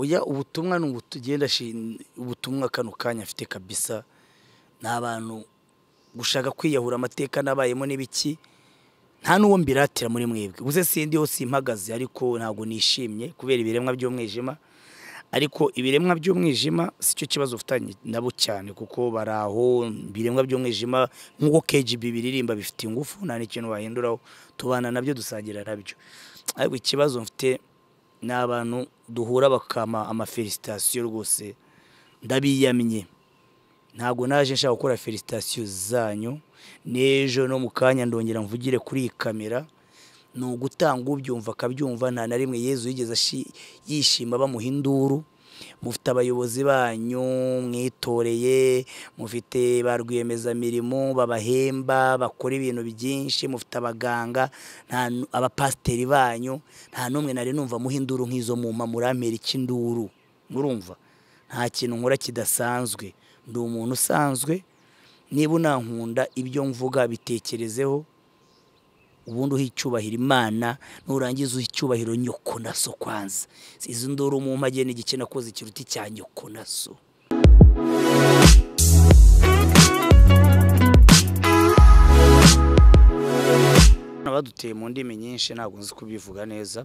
oya ubutumwa ni ubutugenda ubutumwa kano kanya afite kabisa. Ni abantu gushaka kwiyahura amateka nabayemo n'ibiki nta n'uwo mbiratira muri mwebwe. Ubuze sindi hose impagaze ariko ntabwo nishimye kubera ibiremwa by'umwijima. Ariko ibiremwa by'umwijima si cyo kibazo ufitanye nabo cyane kuko bari aho ibiremwa by'umwijima nk'uko KGB biririmba bifite ingufu nta n'ikintu wahinduraho. Tubana na byo dusangira na byo. Ariko ikibazo mfite ni abantu duhura bakama amafelisitasiyo rwose ndabiyamye. Ntabwo naje nshaka gukora felicitasiyo zanyu. N'ejo no mu kanya ndongera mvugire kuri iyi kamera. Ni ugutanga ubyumva akabyumva nta na rimwe yezu yigeze yishima bamuha induru. Mufite abayobozi banyu mwitoreye mufite ba rwiyemezamirimo babahemba bakora ibintu byinshi mufite abaganga abapasiteri banyu nta n'umwe nari numva muha induru nk'izo muma murampera ik'induru murumva nta kintu nkora kidasanzwe. Ndi umuntu usanzwe niba unankunda ibyo mvuga bitekerezeho ubundi uha icyubahiro imana nurangiza uha icyubahiro nyoko na so kwanza izi nduru mu mpage ni igice nakoze ikiruti cya nyoko na so baduteye mu ndimi nyinshi ntabwo nzi kubivuga neza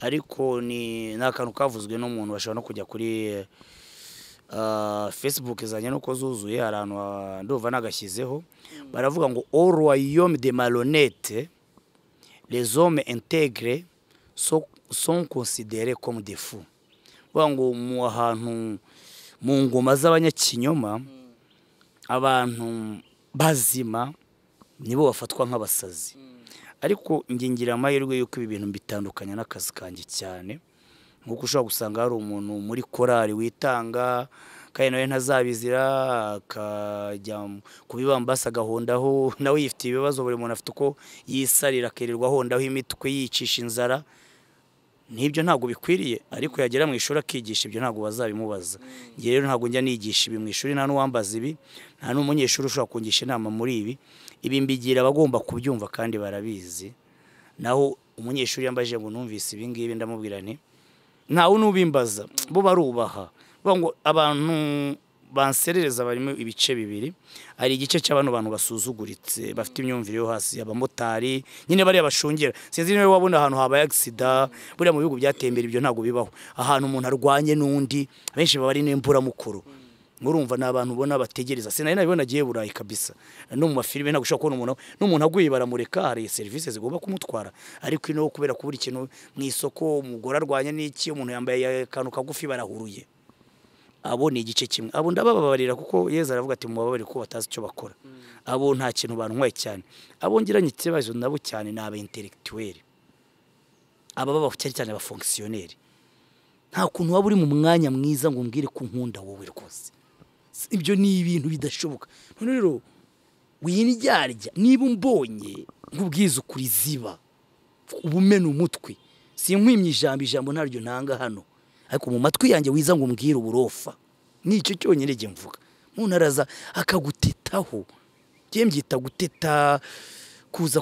ariko ni akantu kavuzwe n'umuntu bashobora no kujya kuri ah, facebook zanye nuko zuzuye hari ahantu ah, ndumva nagashyizeho. Baravuga ngo royaume de malhonnête les hommes intègres sont, considérés comme des fous. Bavuga ngo mu ahantu mu ngoma z'abanyakinyoma abantu bazima nibo bafatwa nk'abasazi. Ariko ngira amahirwe y'uko ibi bintu mbitandukanya n'akazi kanjye cyane nk'uko ushobora gusanga hari umuntu muri korali witanga kandi nawe ntazabizira akajya ku bibambasi agahondaho nawe yifitiye ibibazo buri muntu afite uko yisarira akirirwa ahondaho imitwe yicisha inzara. N'ibyo ntabwo bikwiriye ariko yagera mu ishuri akigisha ibyo ntabwo bazabimubaza. Njye rero ntabwo njya nigisha ibi mu ishuri nta n'uwambaza ibi nta n'umunyeshuri ushobora kungisha inama muri ibi. Ibi mbigira abagomba kubyumva kandi barabizi. Naho umunyeshuri yambajije ngo numvise ibi ngibi ndamubwira nti ntawe n'ubimbaza bo barubaha. Ngo abantu banserereza barimo ibice bibiri hari igice cy'abantu bantu basuzuguritse bafite imyumvire yo hasi abamotari nyine bariya bashungera sinzi niba wabona ahantu habaye agisida buriya mu bihugu byateye imbere ibyo ntabwo bibaho. Ahantu umuntu arwanye n'undi benshi baba ari n'imburamukuru murumva ni abantu ubona bategereza. Sinari nabibona agiye burayi kabisa. No mu mafilime ntabwo ushobora kubona umuntu n'umuntu aguye baramureka hari serivisi zigomba kumutwara. Ariko ino kubera kubura ikintu mu isoko umugore arwanya n'iki umuntu yambaye akantu kagufi barahuruye. Abo ni igice kimwe. Abo ndabababarira kuko yezu aravuga ati mubabarire ko batazi icyo bakora. Abo nta kintu bantwaye cyane. Abo ngiranye ikibazo nabo cyane ni aba intellectuel aba baba cyane cyane abafonkisiyoneri nta kuntu waba uri mu mwanya mwiza ngo umbwire ko nkunda wowe rwose. Ibyo ni ibintu bidashoboka. None rero windyarya niba umbonye nk'ubwiza ukuri ziba uba umena umutwe sinkwimye ijambo ijambo ntaryo ntanga hano. Ariko mu matwi yanjye wiza ngo umbwire uburofa. Nicyo cyonyine njye mvuga. Umuntu araza akagutetaho njye mbyita guteta kuza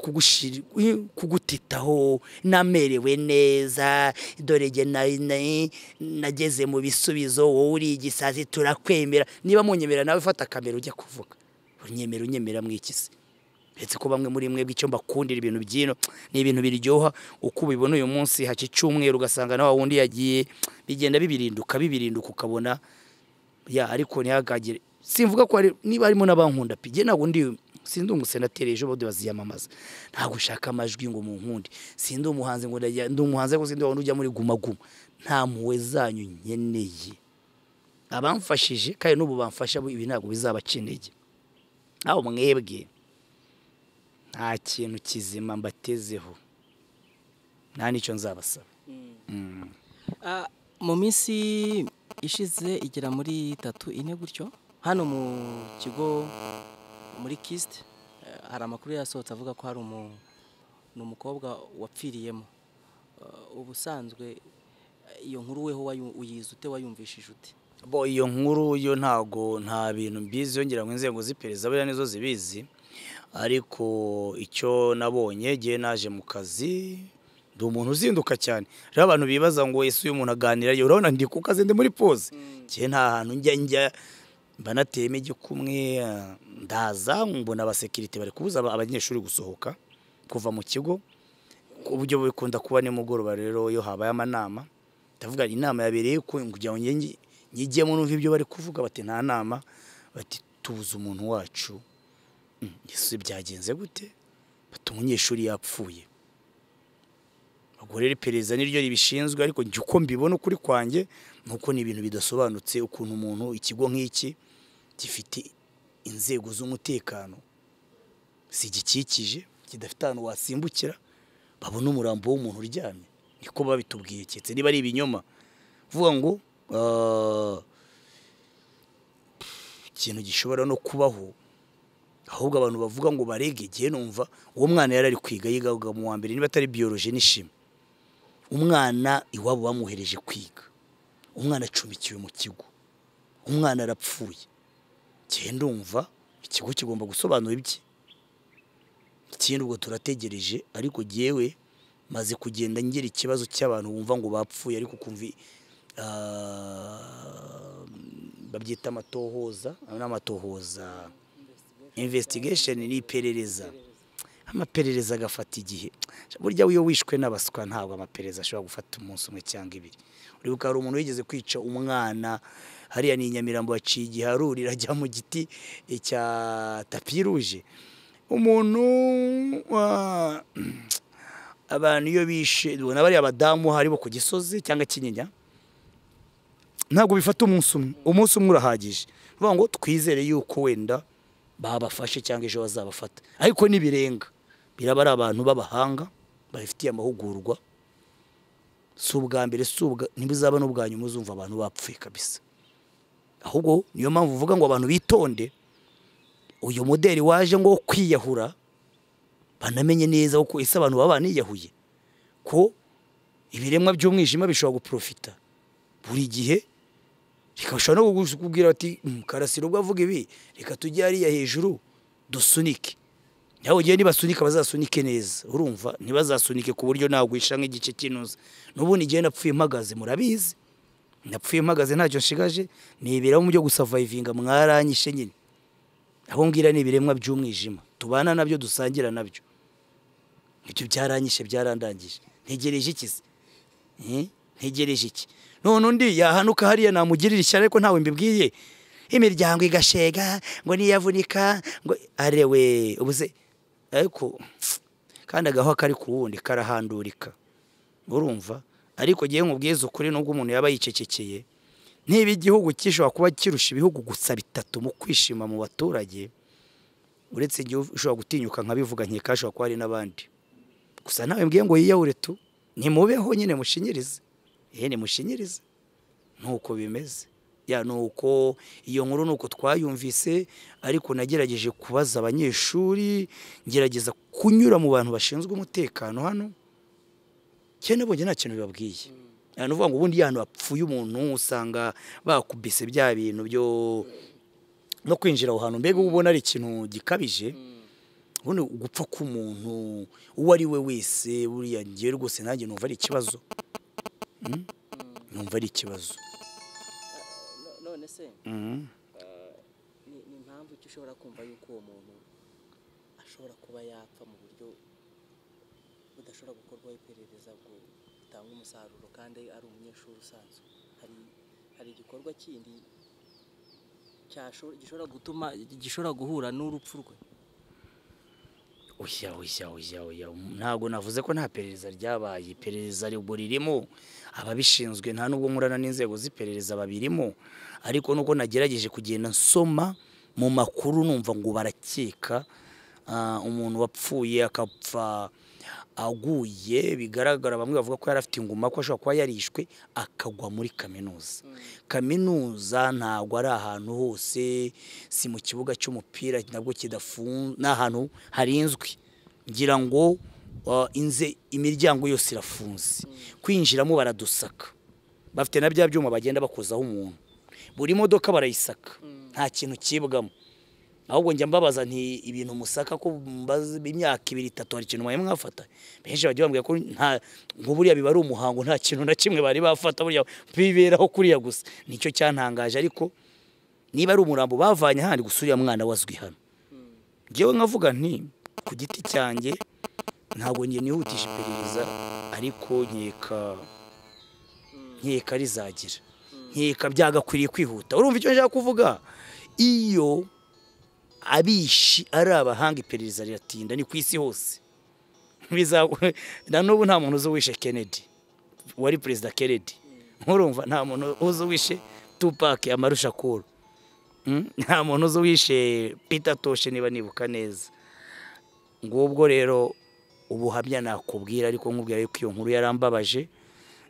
kugutitaho namerewe neza dore nageze mu bisubizo wowe uri igisazi turakwemera. Niba munyemera nawe fata kamera ujya kuvuga. Unyemera unyemera mwikise uretse ko bamwe muri mwebwe icyo mbakundira ibintu byino ni ibintu biryoha uko ubibona uyu munsi haca icyumweru ugasanga na wa wundi yagiye bigenda bibirinduka bibirinduka ukabona ya ariko ntihagagire. Simvuga ko niba harimo n'abankunda njye ntabwo ndi sindi umusenateri ejo bundi baziyamamaza. Ntabwo ushaka amajwi ngo mu nkundi sindi umuhanzi ngo ndi umuhanzi ariko sindi wundi ujya muri guma guma nta mpuhwe zanyu nkeneye. Abamfashije kandi n'ubu bamfasha ibi ntabwo bizabaca intege aho mwebwe. Nta kintu kizima mbatezeho. Nta n'icyo nzabasaba. Ah, mu minsi ishize igera muri itatu ine gutyo hano mu kigo muri kisite hari amakuru yasohotse avuga ko hari umukobwa wapfiriyemo. Ah, ubusanzwe eh, iyo nkuru weho uyizi ute wayumvishije ute? Bo iyo nkuru yo ntago nta bintu mbizi yongera ngo inzego z'iperereza buriya nizo zibizi. Ariko icyo nabonye gihe naje mu kazi ndi umuntu uzinduka cyane. Rero abantu bibaza ngo ese uyu muntu aganira yo urabona ndi ku kazi ndi muri pose njye nta hantu njya njya mba nateyemo igikumwe ndaza mbona abasekirite bari kubuza aba- abanyeshuri gusohoka kuva mu kigo ku buryo bikunda kuba nimugoroba rero iyo habaye amanama. Ndavuga inama yabereye ko kugira ngo njye nyigemo numva ibyo bari kuvuga bati nta nama. Bati tubuze umuntu wacu. Mm, ese byagenze gute? Bati umunyeshuri yapfuye. Ubwo rero iperereza niryo ribishinzwe ariko njye uko mbibona ukuri kwanjye ni uko ni ibintu bidasobanutse ukuntu umuntu ikigo nk'iki gifite inzego z'umutekano zigikikije kidafite ahantu wasimbukira babona umurambo w'umuntu uryamye. Niko babitubwiye keretse niba ari ibinyoma. Vuga ngo ah, ikintu gishobora no kubaho ahubwo abantu bavuga ngo barege igihe numva uwo mwana yari ari kwiga yigaga mu wa mbere niba atari biyoroje n'ishima umwana iwabo bamuhereje kwiga. Umwana acumbikiwe mu kigo. Umwana arapfuye. Igihe ndumva ikigo kigomba gusobanura ibye. Ikindi ubwo turategereje ariko jyewe maze kugenda ngira ikibazo cy'abantu bumva ngo bapfuye ariko ukumva ah, babyita amatohoza n'amatohoza investigation ni iperereza amaperereza agafata igihe. Burya iyo wishwe n'abaswa ntabwo amaperereza ashobora gufata umunsi umwe cyangwa ibiri. Uribuka hari umuntu wigeze kwica umwana hariya ni i nyamirambo yaciye igiharurira ajya mu giti eh, cya tapi ruje umuntu abantu iyo bishe ubona bariya badamu hari bo ku gisozi cyangwa kinyinya ntabwo bifata umunsi umwe umunsi umwe urahagije. Bivuga ngo twizere yuko wenda babafashe cyangwa ejo bazabafata ariko nibirenga biraba ari abantu b'abahanga babifitiye amahugurwa si ubwa mbere si ubwa ntibizaba n'ubwa nyuma uzumva abantu bapfuye kabisa. Ahubwo niyo mpamvu uvuga ngo abantu bitonde uyu muderi waje ngo kwiyahura banamenye neza ko ese abantu baba baniyahuye ko ibiremwa by'umwijima bishobora guprofita. Buri gihe rikabasha no kukubwira bati "Mm, karasira ubwo avuga ibi reka tujye hariya hejuru dusunike. Nawe ugiye nibasunika bazasunike neza. Urumva? Ntibazasunike ku buryo nagwisha nk'igice cy'inuza n'ubundi igihe napfuye mpagaze murabizi? Napfuye mpagaze ntacyo nshigaje? Niberaho mu byo gusavayivinga mwaranyishe nyine. Abo ngira ni ibiremwa by'umwijima. Tubana na byo dusangira na byo. Ibyo byaranyishe byarandangije. Ntegereje iki se? Eh? Ntegereje iki? None undi yahanuka hariya namugirira ishyari ariko ntawe mbibwiye. Imiryango igashega ngo niyavunika ngo arewe ubuze. Ariko kandi agaho kari ku wundi karahandurika. Urumva? Ariko ngewe nkubwiza ukuri nubwo umuntu yaba yicecekeye niba igihugu gishobora kuba kirusha ibihugu gusa bitatu mu kwishima mu baturage uretse igihe ushobora gutinyuka nkabivuga nkeka hashobora kuba hari n'abandi. Gusa nawe mbwiye ngo yiyahure tu. Nimubeho nyine mushinyirize. Ihe nimushinyirize. Nuko bimeze. Ya nuko iyo nkuru nuko twayumvise ariko nagerageje kubaza abanyeshuri ngerageza kunyura mu bantu bashinzwe umutekano hano. Cyane nabonye nta kintu bibabwiye. Ni ukuvuga ngo ubundi iyo ahantu hapfuye umuntu usanga bakubise bya bintu byo no kwinjira aho hantu. Mbega ubona ari ikintu gikabije? Ubundi gupfa k'umuntu uwo ari we wese buriya ngewe rwose nanjye numva ari ikibazo? Numva ari ikibazo. None se? Mhm. ni ni impamvu ki ushobora kumva yuko uwo muntu ashobora kuba yapfa mu buryo budashobora gukorwaho iperereza ngo bitange umusaruro kandi ari umunyeshuri usanzwe. Hari igikorwa kindi gishobora gutuma gishobora guhura n'urupfu rwe? Oya oya oya ntabwo navuze ko nta perereza ryabaye. Iperereza ubwo ririmo ababishinzwe nta nubwo nkorana n'inzego z'iperereza babirimo. Ariko nuko nagerageje kugenda nsoma mu makuru numva ngo barakeka ah, umuntu wapfuye akapfa aguye bigaragara bamwe bavuga ko yari afite inguma ko ashobora kuba yarishwe akagwa muri kaminuza. Kaminuza ntabwo ari ahantu hose si mu kibuga cy'umupira nabwo kidafunze ni ahantu harinzwe ngira ngo inze imiryango yose irafunze. Kwinjiramo baradusaka. Bafite na bya byuma bagenda bakozaho umuntu. Buri modoka barayisaka. Nta kintu kibwamo. Ahubwo njya mbabaza nti ibintu musaka ko imyaka ibiri itatu hari ikintu mwaye mwafata? Benshi bagiye bambwira ko ngo buriya biba ari umuhango nta kintu na kimwe bari bafata buriya biberaho kuriya gusa. Nicyo cyantangaje ariko niba ari umurambo bavanye ahandi gusa uriya mwana wazwi hano. Njyewe nkavuga nti ku giti cyanjye ntabwo njye nihutisha iperereza ariko nkeka nkeka rizagira nkeka byagakwiriye kwihuta. Urumva icyo nshaka kuvuga? Iyo abishi ari abahanga iperereza riratinda ni ku isi hose. Na n'ubu nta muntu uzi uwishe kennedy wari perezida kennedy. Nkurumva nta muntu uzi uwishe tupac amarusha kuru Mm, nta muntu uzi uwishe peter toshe niba nibuka neza. Ngubwo rero ubuhamya nakubwira ariko nkubwira yuko iyo nkuru yarambabaje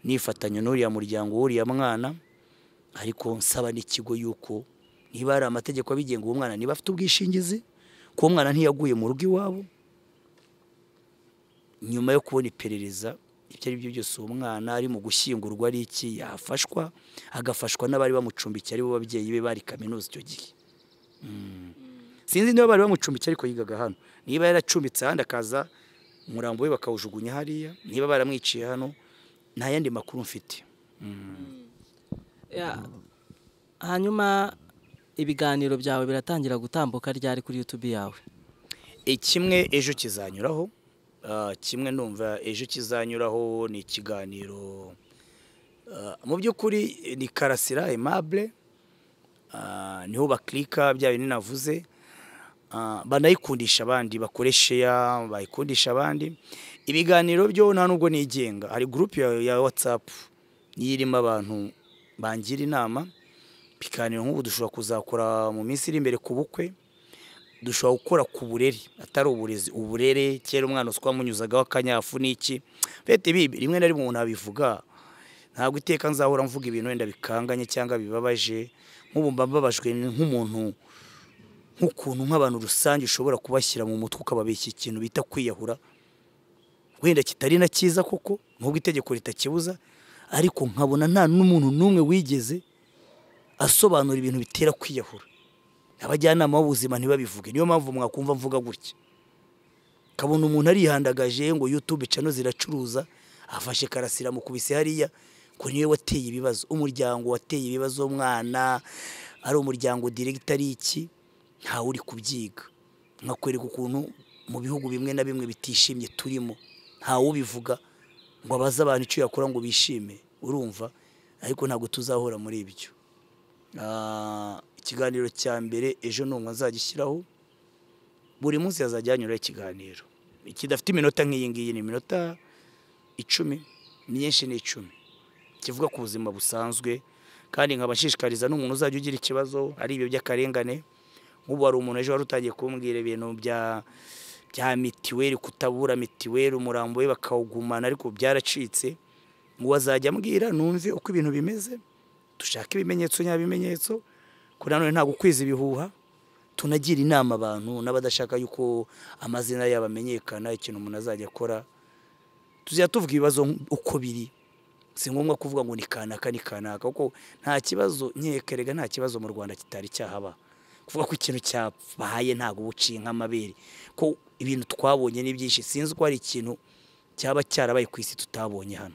nifatanya n'uriya muryango w'uriya mwana ariko nsaba n'ikigo yuko niba hari amategeko abigenga uwo mwana. Niba afite ubwishingizi ko uwo mwana ntiyaguye mu rugo iwabo nyuma yo kubona iperereza ibyo ari byo byose uwo mwana ari mu gushyingurwa ari iki? Yafashwa agafashwa n'abari bamucumbikiye ari bo babyeyi be bari kaminuza icyo gihe. Mm. sinzi niba bari bamucumbikiye ariko yigaga hano. Niba yaracumbitse ahandi akaza umurambo we bakawujugunya hariya niba baramwiciye hano nta yandi makuru mfite. Ya, hanyuma ibiganiro byawe biratangira gutambuka ryari kuri YouTube yawe? E, kimwe ejo kizanyuraho Ah, kimwe numva ejo kizanyuraho ni ikiganiro Ah, mu by'ukuri ni karasira aimable Ah, ni ho bakirika bya bintu navuze banayikundisha abandi bakoresha ya bayikundisha abandi. Ibiganiro byo nta nubwo nigenga hari gurupe ya, whatsapp niyo irimo abantu bangira inama. Ibiganiro nk'ubu dushobora kuzakora mu minsi iri imbere ku bukwe dushobora gukora ku burere atari uburezi. Uburere kera umwana uswa munyuzagaho akanyafu n'iki. Bete bibi rimwe na rimwe umuntu abivuga ntabwo iteka nzahora mvuga ibintu wenda bikanganye cyangwa bibabaje. Nk'ubu mba mbabajwe nk'umuntu nk'ukuntu nk'abantu rusange ushobora kubashyira mu mutwe ukababeshya ikintu bita kwiyahura. Wenda kitari na cyiza koko nubwo itegeko ritakibuza ariko nkabona nta n'umuntu n'umwe wigeze asobanura ibintu bitera kwiyahura. Abajyanama b'ubuzima ntibabivuge niyo mpamvu mwakumva mvuga gutya. Kabona umuntu arihandagaje ngo yutube cano ziracuruza afashe karasira mukubise hariya ngo ni we wateye ibibazo. Umuryango wateye ibibazo umwana ari umuryango diregita ari iki? Ntawe uri kubyiga. Nkakwereka ukuntu mu bihugu bimwe na bimwe bitishimye turimo. Ntawe ubivuga ngo abaze abantu icyo yakora ngo bishime. Urumva ariko ntabwo tuzahora muri ibyo. Ikiganiro cya mbere ejo numva nzagishyiraho buri munsi hazajya hanyuraho ikiganiro. Kidafite iminota nk'iyi ngiyi ni iminota icumi myinshi ni icumi. Kivuga ku buzima busanzwe kandi nkaba nshishikariza n'umuntu uzajya ugira ikibazo ari ibyo by'akarengane nk'ubu hari umuntu ejo wari utangiye kumbwira ibintu bya bya mitiweli kutabura mitiweli umurambo we bakawugumana ariko byaracitse. Ngo azajya ambwira numve uko ibintu bimeze. Dushaka ibimenyetso nyabimenyetso. Ko nanone nta gukwiza ibihuha tunagira inama abantu n'abadashaka yuko amazina yabo amenyekana ikintu umuntu azajya akora. Tuzajya tuvuga ibibazo uko biri. Si ngombwa kuvuga ngo ni kanaka ni kanaka kuko nta kibazo nkekerega nta kibazo mu rwanda kitari cyahaba. Kuvuga ko ikintu cyabaye ntabwo uciye nk'amabere. Ko ibintu twabonye ni byinshi sinzi ko hari ikintu cyaba cyarabaye ku isi tutabonye hano.